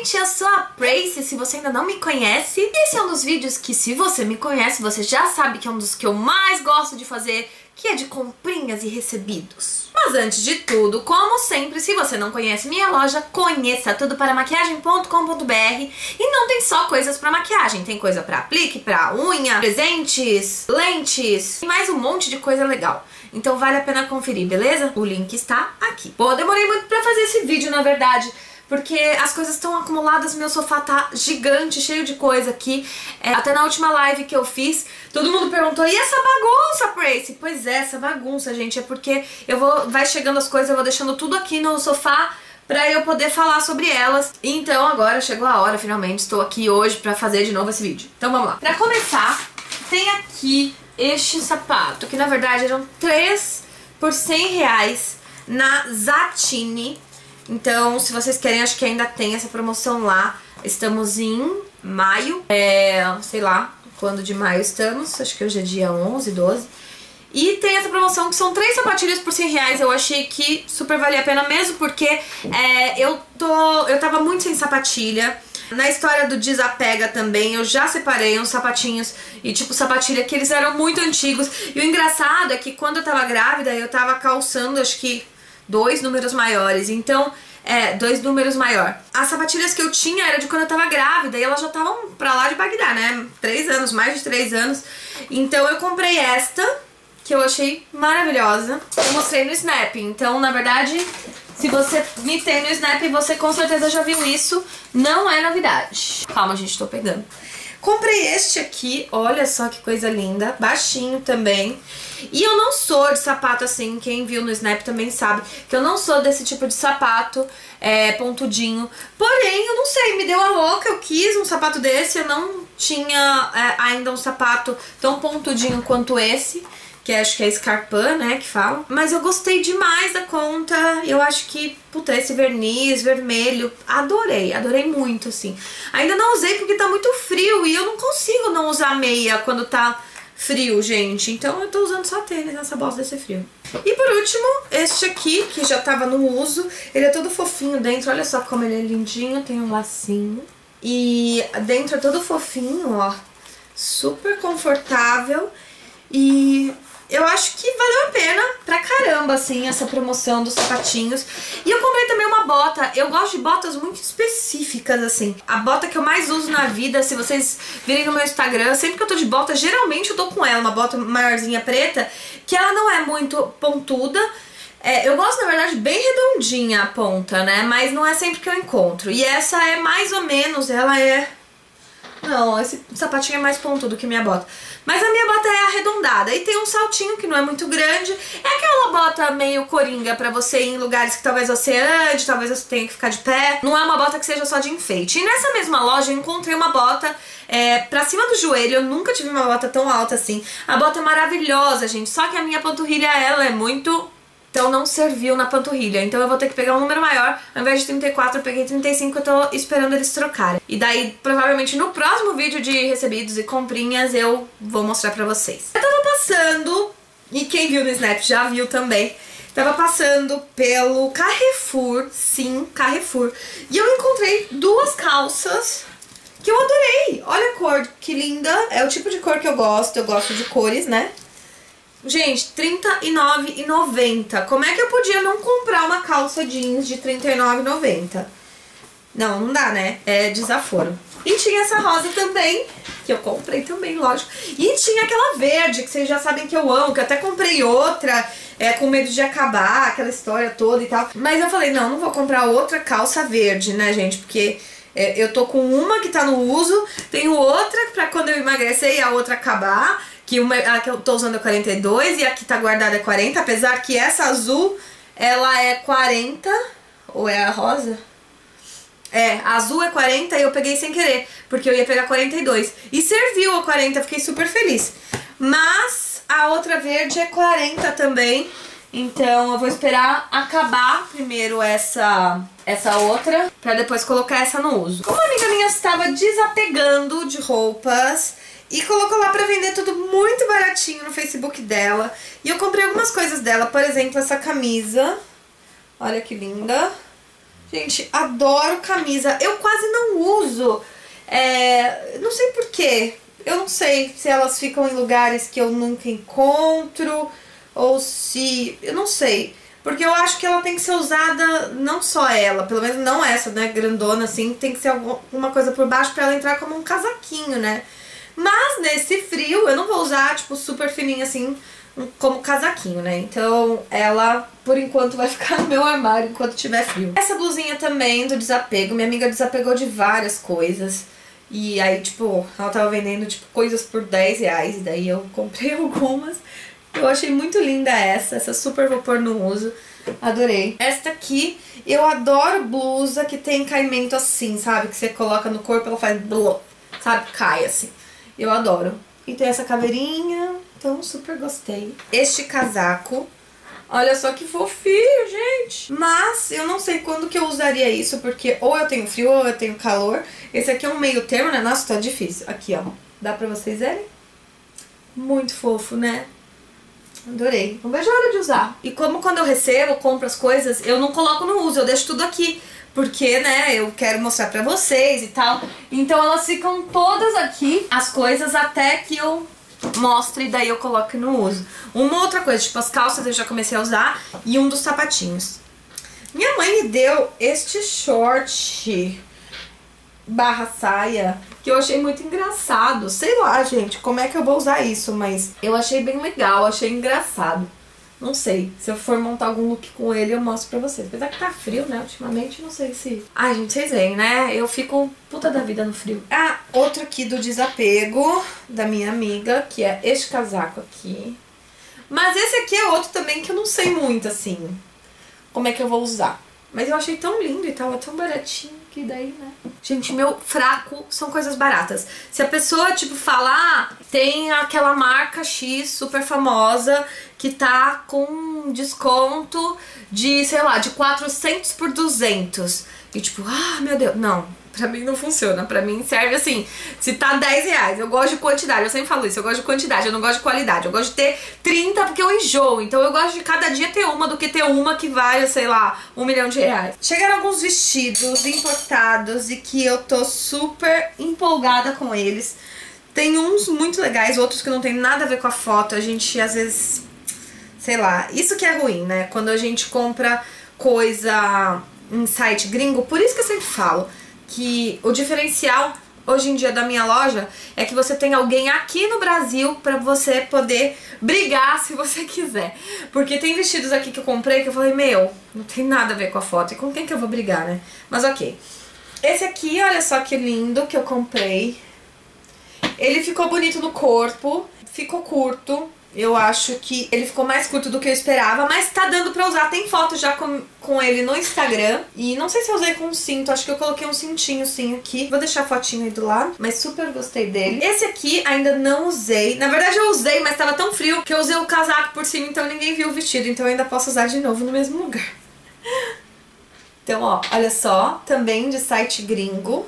gente, eu sou a Prace, se você ainda não me conhece. Esse é um dos vídeos que, se você me conhece, você já sabe que é um dos que eu mais gosto de fazer, que é de comprinhas e recebidos. Mas antes de tudo, como sempre, se você não conhece minha loja, conheça tudo para maquiagem.com.br e não tem só coisas para maquiagem, tem coisa para aplique, para unha, presentes, lentes e mais um monte de coisa legal. Então vale a pena conferir, beleza? O link está aqui. Eu demorei muito pra fazer esse vídeo, na verdade, porque as coisas estão acumuladas, meu sofá tá gigante, cheio de coisa aqui. É, até na última live que eu fiz, todo mundo perguntou, e essa bagunça, Prace? Pois é, essa bagunça, gente, é porque eu vou, vai chegando as coisas, eu vou deixando tudo aqui no sofá pra eu poder falar sobre elas. Então agora chegou a hora, finalmente, estou aqui hoje pra fazer de novo esse vídeo. Então vamos lá. Pra começar, tem aqui este sapato, que na verdade eram 3 por 100 reais na Zatini. Então, se vocês querem, acho que ainda tem essa promoção lá. Estamos em maio, é, sei lá quando de maio estamos, acho que hoje é dia 11, 12. E tem essa promoção que são três sapatilhas por 100 reais. Eu achei que super valia a pena mesmo, porque é, eu, tô, eu tava muito sem sapatilha. Na história do Desapega também, eu já separei uns sapatinhos e tipo sapatilha que eles eram muito antigos. E o engraçado é que quando eu tava grávida, eu tava calçando acho que dois números maiores. Então, é, dois números maior. As sapatilhas que eu tinha era de quando eu tava grávida e elas já estavam pra lá de Bagdá, né? Três anos, mais de três anos. Então eu comprei esta, que eu achei maravilhosa. Eu mostrei no Snap. Então, na verdade, se você me tem no Snap, você com certeza já viu isso. Não é novidade. Calma, gente, tô pegando. Comprei este aqui, olha só que coisa linda, baixinho também. E eu não sou de sapato assim, quem viu no Snap também sabe que eu não sou desse tipo de sapato é, pontudinho. Porém, eu não sei, me deu a louca, eu quis um sapato desse, eu não tinha é, ainda um sapato tão pontudinho quanto esse que acho que é Scarpan, né, que fala. Mas eu gostei demais da conta, eu acho que, puta, esse verniz vermelho, adorei, adorei muito, assim. Ainda não usei porque tá muito frio e eu não consigo não usar meia quando tá frio, gente. Então eu tô usando só tênis nessa bosta desse frio. E por último, este aqui, que já tava no uso, ele é todo fofinho dentro, olha só como ele é lindinho, tem um lacinho. E dentro é todo fofinho, ó, super confortável. E eu acho que valeu a pena pra caramba, assim, essa promoção dos sapatinhos. E eu comprei também uma bota. Eu gosto de botas muito específicas, assim. A bota que eu mais uso na vida, se vocês virem no meu Instagram, sempre que eu tô de bota, geralmente eu tô com ela, uma bota maiorzinha preta, que ela não é muito pontuda, é, eu gosto, na verdade, bem redondinha a ponta, né? Mas não é sempre que eu encontro. E essa é mais ou menos, ela é não, esse sapatinho é mais pontudo que minha bota. Mas a minha bota é arredondada e tem um saltinho que não é muito grande. É aquela bota meio coringa pra você ir em lugares que talvez você ande, talvez você tenha que ficar de pé. Não é uma bota que seja só de enfeite. E nessa mesma loja eu encontrei uma bota é, pra cima do joelho. Eu nunca tive uma bota tão alta assim. A bota é maravilhosa, gente. Só que a minha panturrilha, ela é muito então não serviu na panturrilha. Então eu vou ter que pegar um número maior. Ao invés de 34, eu peguei 35, eu tô esperando eles trocarem. E daí, provavelmente no próximo vídeo de recebidos e comprinhas, eu vou mostrar pra vocês. Eu tava passando, e quem viu no Snap já viu também, tava passando pelo Carrefour, sim, Carrefour. E eu encontrei duas calças que eu adorei. Olha a cor, que linda. É o tipo de cor que eu gosto, eu gosto de cores, né? Gente, R$39,90. Como é que eu podia não comprar uma calça jeans de R$39,90? Não, não dá, né? É desaforo. E tinha essa rosa também, que eu comprei também, lógico. E tinha aquela verde, que vocês já sabem que eu amo, que eu até comprei outra, é, com medo de acabar, aquela história toda e tal. Mas eu falei, não, não vou comprar outra calça verde, né, gente? Porque é, eu tô com uma que tá no uso, tenho outra pra quando eu emagrecer e a outra acabar que uma a que eu tô usando é 42 e a que tá guardada é 40, apesar que essa azul, ela é 40, ou é a rosa? É, a azul é 40 e eu peguei sem querer, porque eu ia pegar 42. E serviu a 40, fiquei super feliz. Mas a outra verde é 40 também, então eu vou esperar acabar primeiro essa, essa outra, pra depois colocar essa no uso. Uma amiga minha estava desapegando de roupas e colocou lá pra vender tudo muito baratinho no Facebook dela. E eu comprei algumas coisas dela, por exemplo, essa camisa. Olha que linda. Gente, adoro camisa. Eu quase não uso. É, não sei porquê. Eu não sei se elas ficam em lugares que eu nunca encontro ou se. Eu não sei. Porque eu acho que ela tem que ser usada, não só ela, pelo menos não essa, né, grandona assim, tem que ser alguma coisa por baixo pra ela entrar como um casaquinho, né? Mas nesse frio eu não vou usar, tipo, super fininha assim, como casaquinho, né? Então ela, por enquanto, vai ficar no meu armário enquanto tiver frio. Essa blusinha também do desapego, minha amiga desapegou de várias coisas. E aí, tipo, ela tava vendendo, tipo, coisas por 10 reais. E daí eu comprei algumas. Eu achei muito linda essa. Essa super vou pôr no uso. Adorei. Esta aqui, eu adoro blusa que tem caimento assim, sabe? Que você coloca no corpo ela faz blô, sabe? Cai assim. Eu adoro. E tem essa caveirinha, então super gostei. Este casaco, olha só que fofinho, gente. Mas eu não sei quando que eu usaria isso, porque ou eu tenho frio ou eu tenho calor. Esse aqui é um meio termo, né? Nossa, tá difícil. Aqui, ó. Dá pra vocês verem? Muito fofo, né? Adorei. Não vejo a hora de usar. E como quando eu recebo, compro as coisas, eu não coloco no uso, eu deixo tudo aqui. Porque, né, eu quero mostrar pra vocês e tal. Então elas ficam todas aqui, as coisas, até que eu mostre e daí eu coloco no uso. Uma outra coisa, tipo as calças eu já comecei a usar e um dos sapatinhos. Minha mãe me deu este short barra saia que eu achei muito engraçado. Sei lá, gente, como é que eu vou usar isso, mas eu achei bem legal, achei engraçado. Não sei. Se eu for montar algum look com ele, eu mostro pra vocês. Apesar que tá frio, né? Ultimamente, não sei se... Ai, gente, vocês veem, né? Eu fico puta da vida no frio. Ah, outro aqui do desapego da minha amiga, que é este casaco aqui. Mas esse aqui é outro também que eu não sei muito, assim, como é que eu vou usar. Mas eu achei tão lindo e tava tão baratinho que daí, né? Gente, meu fraco são coisas baratas. Se a pessoa, tipo, falar, ah, tem aquela marca X super famosa que tá com desconto de, sei lá, de 400 por 200. E tipo, ah, meu Deus, não, Pra mim não funciona. Pra mim serve assim, se tá 10 reais, eu gosto de quantidade, eu sempre falo isso, eu gosto de quantidade, eu não gosto de qualidade. Eu gosto de ter 30 porque eu enjoo. Então eu gosto de cada dia ter uma do que ter uma que vale, sei lá, um milhão de reais. Chegaram alguns vestidos importados e que eu tô super empolgada com eles. Tem uns muito legais, outros que não tem nada a ver com a foto. A gente às vezes, sei lá, isso que é ruim, né? Quando a gente compra coisa em site gringo, por isso que eu sempre falo que o diferencial hoje em dia da minha loja é que você tem alguém aqui no Brasil para você poder brigar se você quiser. Porque tem vestidos aqui que eu comprei que eu falei, meu, não tem nada a ver com a foto. E com quem que eu vou brigar, né? Mas ok. Esse aqui, olha só que lindo que eu comprei. Ele ficou bonito no corpo, ficou curto, eu acho que ele ficou mais curto do que eu esperava, mas tá dando pra usar. Tem foto já com, com ele no Instagram. E não sei se eu usei com um cinto, acho que eu coloquei um cintinho sim aqui. Vou deixar a fotinho aí do lado, mas super gostei dele. Esse aqui ainda não usei. Na verdade eu usei, mas tava tão frio que eu usei o casaco por cima, então ninguém viu o vestido. Então eu ainda posso usar de novo no mesmo lugar. Então, ó, olha só, também de site gringo.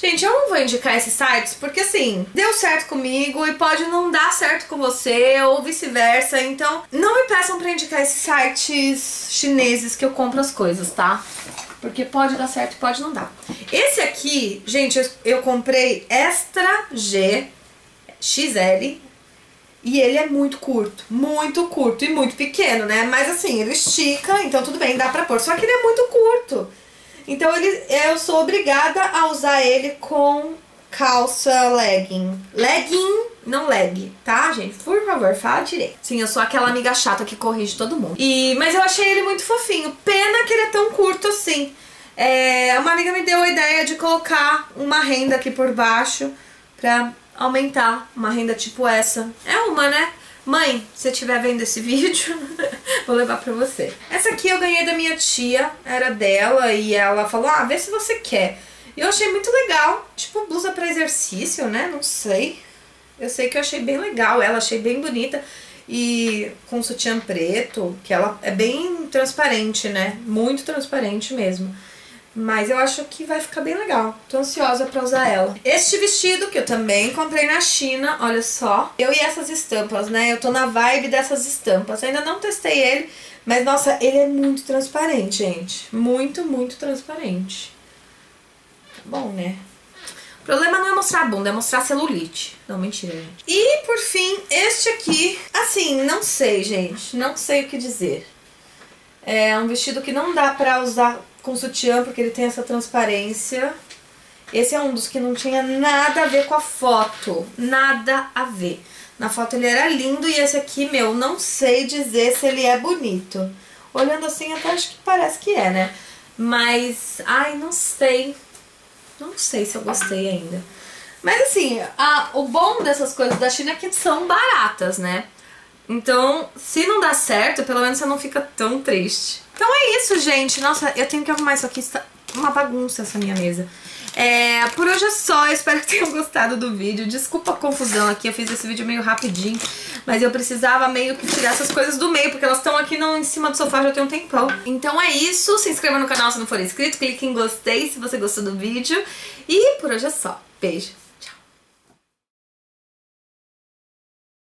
Gente, eu não vou indicar esses sites porque assim, deu certo comigo e pode não dar certo com você ou vice-versa. Então, não me peçam pra indicar esses sites chineses que eu compro as coisas, tá? Porque pode dar certo e pode não dar. Esse aqui, gente, eu, eu comprei Extra G XL e ele é muito curto, muito curto e muito pequeno, né? Mas assim, ele estica, então tudo bem, dá pra pôr. Só que ele é muito curto. Então ele, eu sou obrigada a usar ele com calça legging. Legging, não leg, tá, gente? Por favor, fala direito. Sim, eu sou aquela amiga chata que corrige todo mundo. E, mas eu achei ele muito fofinho. Pena que ele é tão curto assim. É, uma amiga me deu a ideia de colocar uma renda aqui por baixo pra aumentar uma renda tipo essa. É uma, né? Mãe, se você estiver vendo esse vídeo, vou levar pra você. Essa aqui eu ganhei da minha tia, era dela, e ela falou, ah, vê se você quer. E eu achei muito legal, tipo blusa pra exercício, né, não sei. Eu sei que eu achei bem legal, ela achei bem bonita. E com sutiã preto, que ela é bem transparente, né, muito transparente mesmo. Mas eu acho que vai ficar bem legal. Tô ansiosa pra usar ela. Este vestido, que eu também comprei na China, olha só. Eu e essas estampas, né? Eu tô na vibe dessas estampas. Ainda não testei ele, mas nossa, ele é muito transparente, gente. Muito, muito transparente. Tá bom, né? O problema não é mostrar a bunda, é mostrar celulite. Não, mentira, gente. E, por fim, este aqui, assim, não sei, gente. Não sei o que dizer. É um vestido que não dá pra usar com sutiã, porque ele tem essa transparência. Esse é um dos que não tinha nada a ver com a foto. Nada a ver. Na foto ele era lindo e esse aqui, meu, não sei dizer se ele é bonito. Olhando assim, até acho que parece que é, né? Mas, ai, não sei. Não sei se eu gostei ainda. Mas assim, a, o bom dessas coisas da China é que são baratas, né? Então, se não dá certo, pelo menos você não fica tão triste. Então é isso, gente. Nossa, eu tenho que arrumar isso aqui. Está uma bagunça essa minha mesa. É, por hoje é só, eu espero que tenham gostado do vídeo. Desculpa a confusão aqui, eu fiz esse vídeo meio rapidinho, mas eu precisava meio que tirar essas coisas do meio, porque elas estão aqui no, em cima do sofá já tem um tempão. Então é isso, se inscreva no canal se não for inscrito, clique em gostei se você gostou do vídeo. E por hoje é só. Beijo!